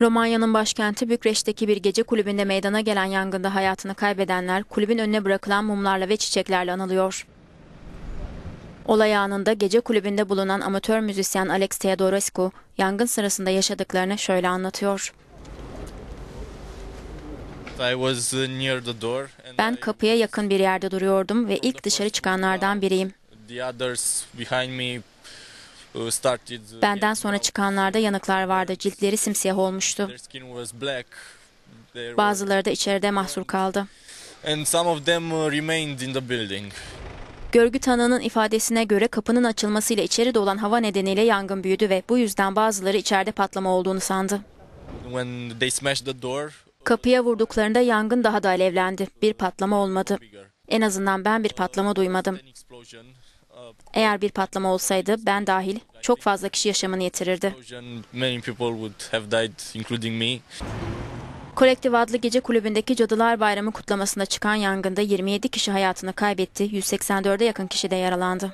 Romanya'nın başkenti Bükreş'teki bir gece kulübünde meydana gelen yangında hayatını kaybedenler kulübün önüne bırakılan mumlarla ve çiçeklerle anılıyor. Olay anında gece kulübünde bulunan amatör müzisyen Alex Teodorescu, yangın sırasında yaşadıklarını şöyle anlatıyor. Ben kapıya yakın bir yerde duruyordum ve ilk dışarı çıkanlardan biriyim. Benden sonra çıkanlarda yanıklar vardı, ciltleri simsiyah olmuştu. Bazıları da içeride mahsur kaldı. uh. Görgü tanığının ifadesine göre kapının açılmasıyla içeri dolan hava nedeniyle yangın büyüdü ve bu yüzden bazıları içeride patlama olduğunu sandı. Kapıya vurduklarında yangın daha da alevlendi. Bir patlama olmadı. En azından ben bir patlama duymadım. Eğer bir patlama olsaydı ben dahil çok fazla kişi yaşamını yitirirdi. Kolektif adlı gece kulübündeki Cadılar Bayramı kutlamasında çıkan yangında 27 kişi hayatını kaybetti, 184'e yakın kişi de yaralandı.